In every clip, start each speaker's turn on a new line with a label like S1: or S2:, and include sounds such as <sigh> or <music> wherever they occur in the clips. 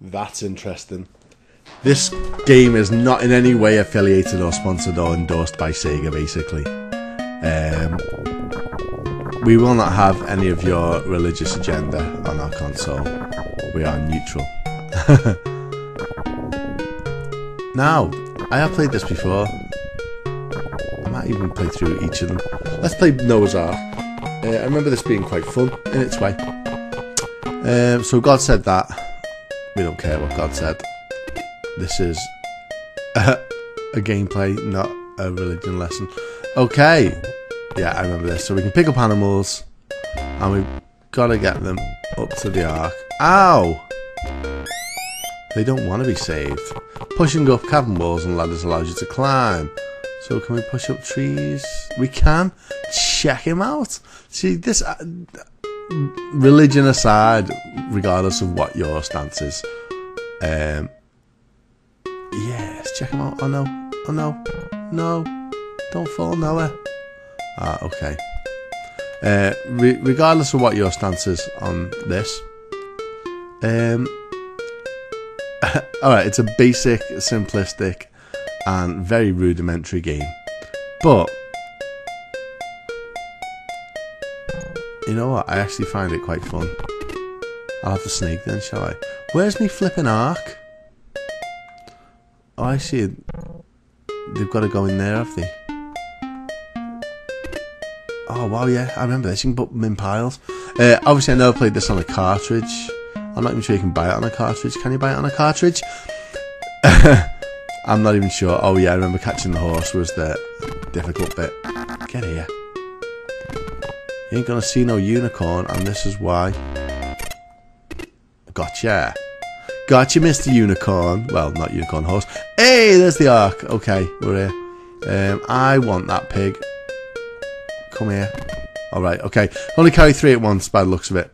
S1: That's interesting. This game is not in any way affiliated or sponsored or endorsed by Sega, basically. Um, we will not have any of your religious agenda on our console. We are neutral. <laughs> now, I have played this before. I might even play through each of them. Let's play Noah's Ark. Uh, I remember this being quite fun in its way. Um, so God said that. We don't care what God said. This is a, a gameplay, not a religion lesson. Okay. Yeah, I remember this. So we can pick up animals, and we've got to get them up to the ark. Ow! They don't want to be saved. Pushing up cavern walls and ladders allows you to climb. So can we push up trees? We can. Check him out. See this. Uh, religion aside, regardless of what your stance is, um, yes, check them out. Oh no, oh no, no, don't fall, Noah. Ah, okay. Uh, re- regardless of what your stance is on this, um, <laughs> all right, it's a basic, simplistic, and very rudimentary game, but you know what? I actually find it quite fun. I'll have to sneak then, shall I? Where's me flipping ark? Oh, I see. They've got to go in there, have they? Oh, wow, yeah. I remember this. You can put them in piles. Uh, obviously, I never played this on a cartridge. I'm not even sure you can buy it on a cartridge. Can you buy it on a cartridge? <laughs> I'm not even sure. Oh, yeah, I remember catching the horse was the difficult bit. Get here. You ain't gonna see no unicorn, and this is why. Gotcha. Gotcha, Mr. Unicorn. Well, not unicorn horse. Hey, there's the ark. Okay, we're here. Um, I want that pig. Come here. Alright, okay. Only carry three at once by the looks of it.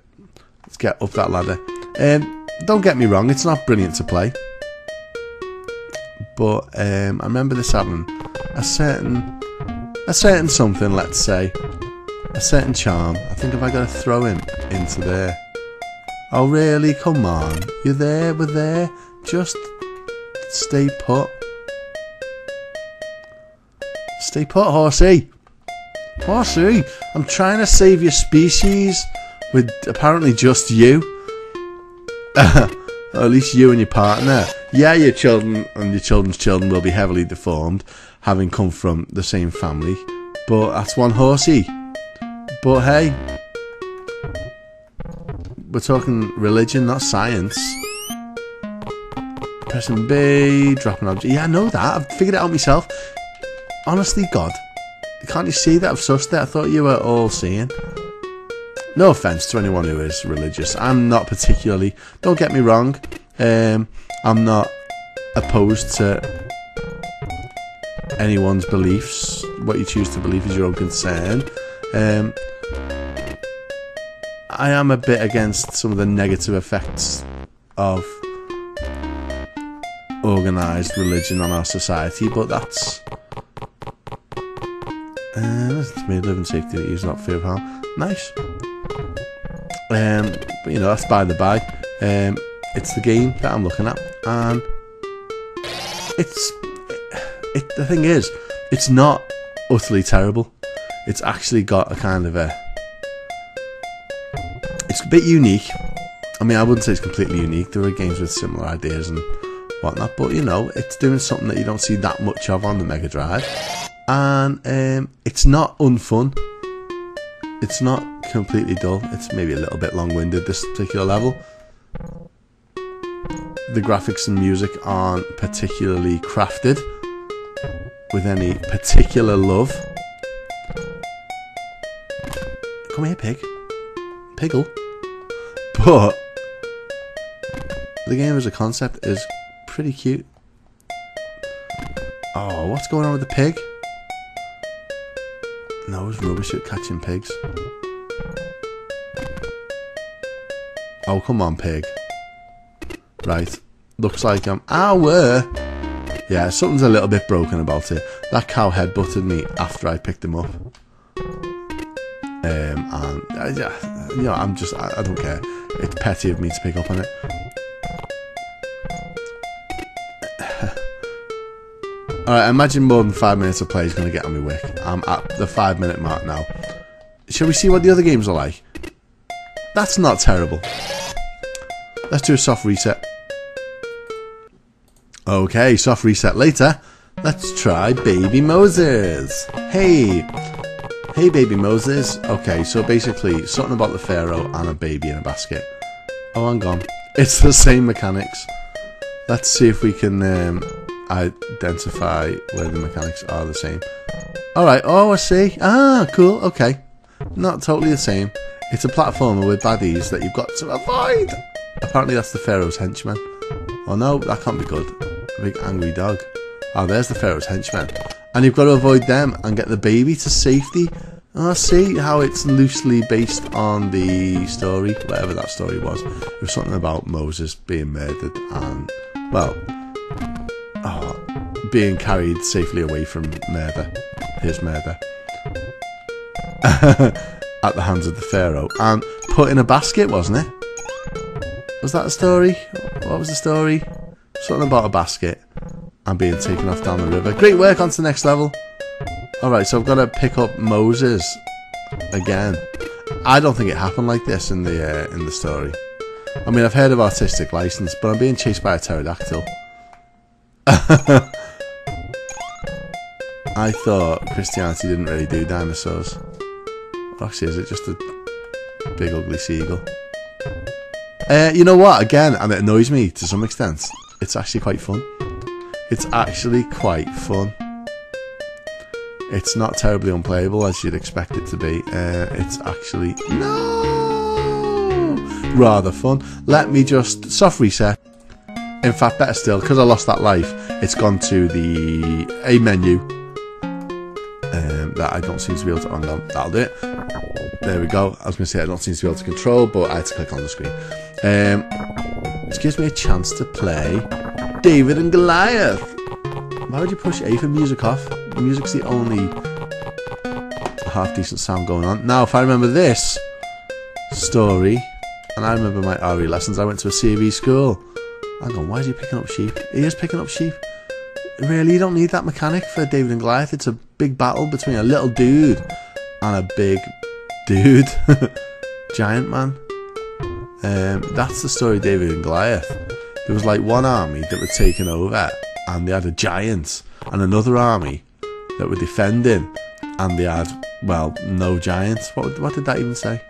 S1: Let's get up that ladder. Um, don't get me wrong, it's not brilliant to play. But um, I remember this having a certain a certain something, let's say a certain charm. I think if I got to throw him into there. Oh really? Come on. You're there, we're there. Just stay put. Stay put, horsey. Horsey, I'm trying to save your species with apparently just you. <laughs> at least you and your partner. Yeah, your children and your children's children will be heavily deformed, having come from the same family. But that's one horsey. But hey, we're talking religion, not science. Pressing B, dropping object. Yeah, I know that. I've figured it out myself. Honestly, God, can't you see that I've sussed it? I thought you were all seeing. No offense to anyone who is religious. I'm not particularly. Don't get me wrong. Um, I'm not opposed to anyone's beliefs. What you choose to believe is your own concern. Um, I am a bit against some of the negative effects of organised religion on our society, but that's. Uh, it's made living safety use not fear of harm. Nice. Um, but you know, that's by the by. Um, it's the game that I'm looking at, and it's. It, the thing is, it's not utterly terrible. It's actually got a kind of a it's a bit unique. I mean, I wouldn't say it's completely unique. There are games with similar ideas and whatnot, but you know, it's doing something that you don't see that much of on the Mega Drive, and um, it's not unfun. It's not completely dull. It's maybe a little bit long-winded this particular level. The graphics and music aren't particularly crafted with any particular love. Come here, pig. Piggle. But the game as a concept is pretty cute. Oh, what's going on with the pig? No, it's rubbish at catching pigs. Oh, come on, pig. Right. Looks like I'm... Ow! Yeah, something's a little bit broken about it. That cow head butted me after I picked him up. Um, and uh, yeah, you know, I'm just, I, I, don't care. It's petty of me to pick up on it. <laughs> Alright, imagine more than five minutes of play is going to get on me wick. I'm at the five minute mark now. Shall we see what the other games are like? That's not terrible. Let's do a soft reset. Okay, soft reset later. Let's try Baby Moses. Hey, Hey, Baby Moses. Okay, so basically, something about the Pharaoh and a baby in a basket. Oh, I'm gone. <laughs> It's the same mechanics. Let's see if we can um, identify where the mechanics are the same. Alright, oh, I see. Ah, cool, okay. Not totally the same. It's a platformer with baddies that you've got to avoid. Apparently that's the Pharaoh's henchman. Oh no, that can't be good. A big angry dog. Oh, there's the Pharaoh's henchman. And you've got to avoid them and get the baby to safety. Oh, see how it's loosely based on the story, whatever that story was. It was something about Moses being murdered and, well, oh, being carried safely away from murder, his murder, <laughs> at the hands of the Pharaoh, and put in a basket, wasn't it? Was that a story? What was the story? Something about a basket and being taken off down the river. Great work, on to the next level. Alright, so I've got to pick up Moses again. I don't think it happened like this in the uh, in the story. I mean, I've heard of artistic license, but I'm being chased by a pterodactyl. <laughs> I thought Christianity didn't really do dinosaurs. Actually, is it just a big ugly seagull? Uh, you know what? Again, and it annoys me to some extent. It's actually quite fun. It's actually quite fun. It's not terribly unplayable as you'd expect it to be. Uh, it's actually no rather fun. Let me just soft reset. In fact, better still, because I lost that life, it's gone to the A menu um, that I don't seem to be able to. On, that'll do it. There we go. I was going to say I don't seem to be able to control, but I had to click on the screen. Um, this gives me a chance to play David and Goliath. Why would you push A for music off? The music's the only half decent sound going on. Now, if I remember this story, and I remember my RE lessons, I went to a CV school. Hang on, why is he picking up sheep? He is picking up sheep. Really, you don't need that mechanic for David and Goliath. It's a big battle between a little dude and a big dude. <laughs> Giant man. Um, that's the story of David and Goliath. There was like one army that were taken over and they had a giant and another army that were defending and they had, well, no giants. What, what did that even say?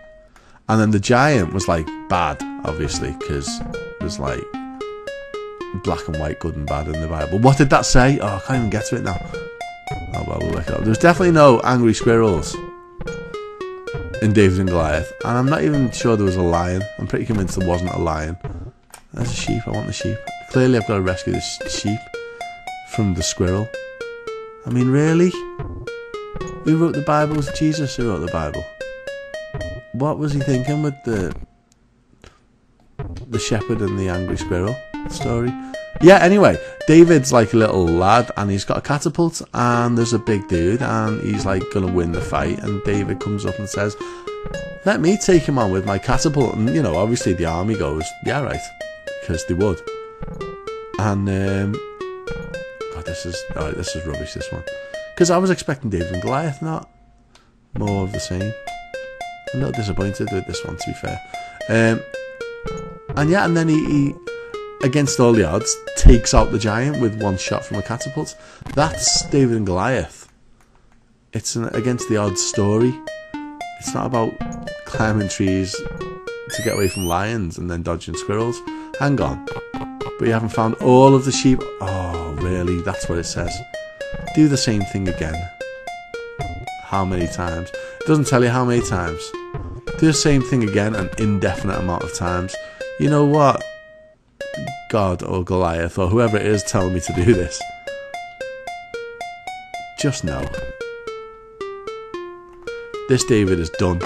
S1: And then the giant was like bad, obviously, because there's like black and white, good and bad in the Bible. What did that say? Oh, I can't even get to it now. Oh, well, we'll work it out. There's definitely no angry squirrels in David and Goliath. And I'm not even sure there was a lion. I'm pretty convinced there wasn't a lion. There's a sheep. I want the sheep. Clearly, I've got to rescue this sheep from the squirrel. I mean, really? Who wrote the Bible? Was Jesus who wrote the Bible? What was he thinking with the the shepherd and the angry squirrel story? Yeah, anyway, David's like a little lad and he's got a catapult and there's a big dude and he's like gonna win the fight and David comes up and says, Let me take him on with my catapult and you know, obviously the army goes, Yeah right because they would. And um this is alright, this is rubbish this one. Because I was expecting David and Goliath, not more of the same. I'm little disappointed with this one to be fair. Um and yeah, and then he, he against all the odds, takes out the giant with one shot from a catapult. That's David and Goliath. It's an against the odds story. It's not about climbing trees to get away from lions and then dodging squirrels. Hang on. But you haven't found all of the sheep. Oh, really? That's what it says. Do the same thing again. How many times? It doesn't tell you how many times. Do the same thing again an indefinite amount of times. You know what? God or Goliath or whoever it is telling me to do this. Just know. This David is done.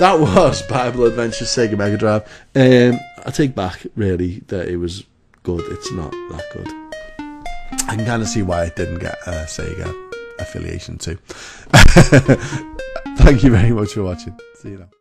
S1: That was <laughs> Bible Adventure Sega Mega Drive. Um, I take back, really, that it was good. It's not that good. I can kind of see why it didn't get a Sega affiliation too. <laughs> Thank you very much for watching. See you now.